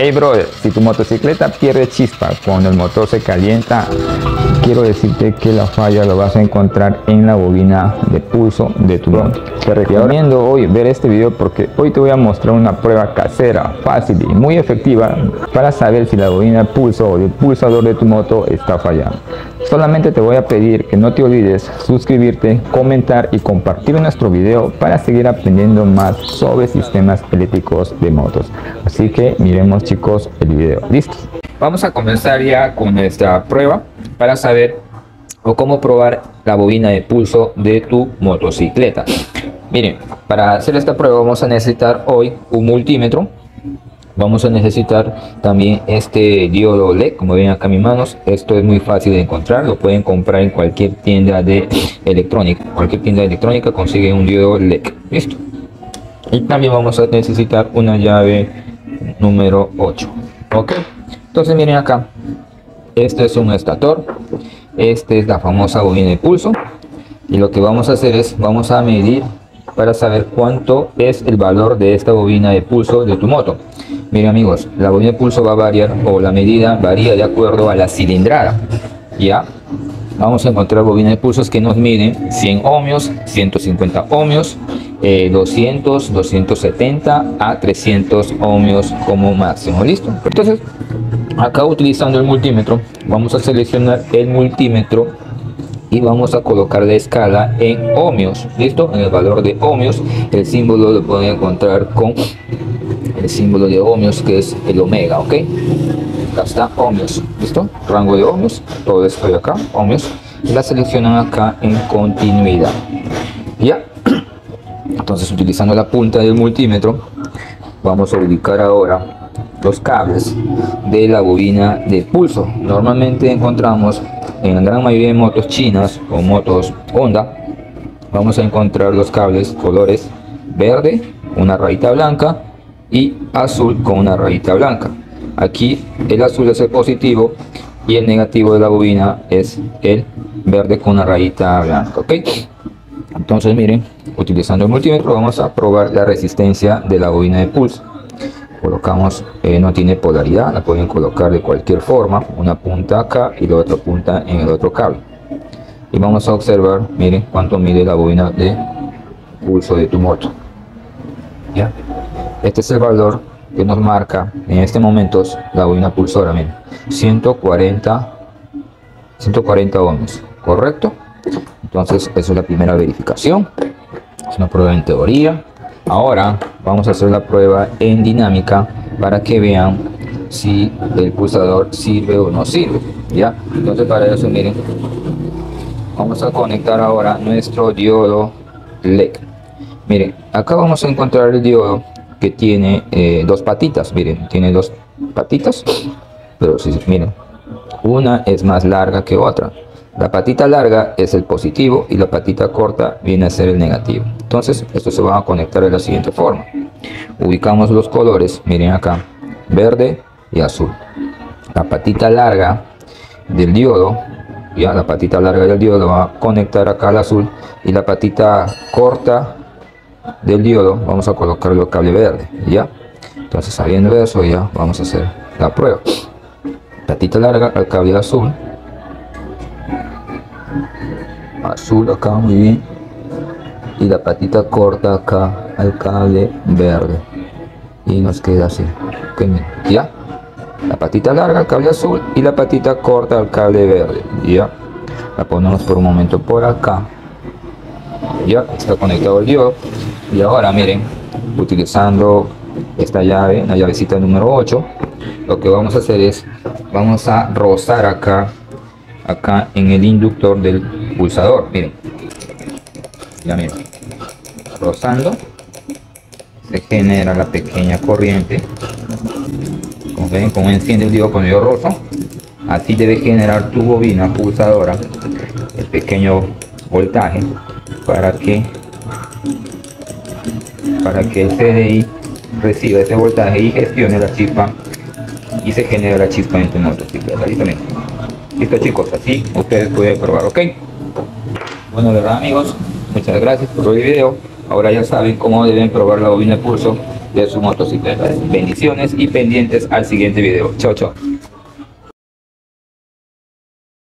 Hey brother, si tu motocicleta pierde chispa cuando el motor se calienta, quiero decirte que la falla lo vas a encontrar en la bobina de pulso de tu moto. Te recomiendo hoy ver este video porque hoy te voy a mostrar una prueba casera, fácil y muy efectiva para saber si la bobina de pulso o el pulsador de tu moto está fallando. Solamente te voy a pedir que no te olvides suscribirte, comentar y compartir nuestro video para seguir aprendiendo más sobre sistemas eléctricos de motos. Así que miremos chicos el video. ¿Listos? Vamos a comenzar ya con nuestra prueba para saber o cómo probar la bobina de pulso de tu motocicleta. Miren, para hacer esta prueba vamos a necesitar hoy un multímetro vamos a necesitar también este diodo LED como ven acá en mis manos esto es muy fácil de encontrar lo pueden comprar en cualquier tienda de electrónica cualquier tienda electrónica consiguen un diodo LED listo y también vamos a necesitar una llave número 8 ok entonces miren acá. Este es un estator. Este es la famosa bobina de pulso. Y lo que vamos a hacer es vamos a medir para saber cuánto es el valor de esta bobina de pulso de tu moto. Miren amigos, la bobina de pulso va a variar o la medida varía de acuerdo a la cilindrada. Ya, vamos a encontrar bobinas de pulsos que nos miden 100 ohmios, 150 ohmios, 200, eh, 270 a 300 ohmios como máximo. ¿Listo? Entonces, acá utilizando el multímetro, vamos a seleccionar el multímetro y vamos a colocar la escala en ohmios. ¿Listo? En el valor de ohmios, el símbolo lo pueden encontrar con el símbolo de ohmios que es el omega, ok. Acá está ohmios, listo, rango de ohmios, todo esto de acá, ohmios, la seleccionan acá en continuidad. Entonces utilizando la punta del multímetro, vamos a ubicar ahora los cables de la bobina de pulso. Normalmente encontramos en la gran mayoría de motos chinas o motos Honda, vamos a encontrar los cables colores verde, una rayita blanca y azul con una rayita blanca. Aquí el azul es el positivo y el negativo de la bobina es el verde con una rayita blanca. ¿ok? Entonces miren, utilizando el multímetro vamos a probar la resistencia de la bobina de pulso. Colocamos, eh, no tiene polaridad, la pueden colocar de cualquier forma, una punta acá y la otra punta en el otro cable. Y vamos a observar, miren cuánto mide la bobina de pulso de tu moto. ¿Ya? Este es el valor que nos marca en este momento la bobina pulsora, miren, 140, 140 ohms, ¿correcto? Entonces, eso es la primera verificación. Es una prueba en teoría. Ahora vamos a hacer la prueba en dinámica para que vean si el pulsador sirve o no sirve. ¿ya? Entonces, para eso, miren, vamos a conectar ahora nuestro diodo LED. Miren, acá vamos a encontrar el diodo que tiene eh, dos patitas. Miren, tiene dos patitas. Pero si miren, una es más larga que otra. La patita larga es el positivo y la patita corta viene a ser el negativo. Entonces, esto se va a conectar de la siguiente forma. Ubicamos los colores, miren acá, verde y azul. La patita larga del diodo, ya la patita larga del diodo va a conectar acá al azul y la patita corta del diodo vamos a colocarlo el cable verde ya entonces sabiendo eso ya vamos a hacer la prueba patita larga al cable azul azul acá muy bien. Y la patita corta acá al cable verde. Y nos queda así ya la patita larga al cable azul y la patita corta al cable verde ya la ponemos por un momento por acá ya está conectado el diodo y ahora miren utilizando esta llave la llavecita número 8 lo que vamos a hacer es vamos a rozar acá acá en el inductor del pulsador. Miren. Ya miren. Rozando. Se genera la pequeña corriente. Como ven como enciende el diodo con el rosa así debe generar tu bobina pulsadora el pequeño voltaje para que para que el CDI reciba ese voltaje y gestione la chispa y se genere la chispa en tu motocicleta. Listo chicos, así ustedes pueden probar, ¿ok? Bueno, de verdad amigos, muchas gracias por el video. Ahora ya saben cómo deben probar la bobina de pulso de su motocicleta. Bendiciones y pendientes al siguiente video. Chao, chao.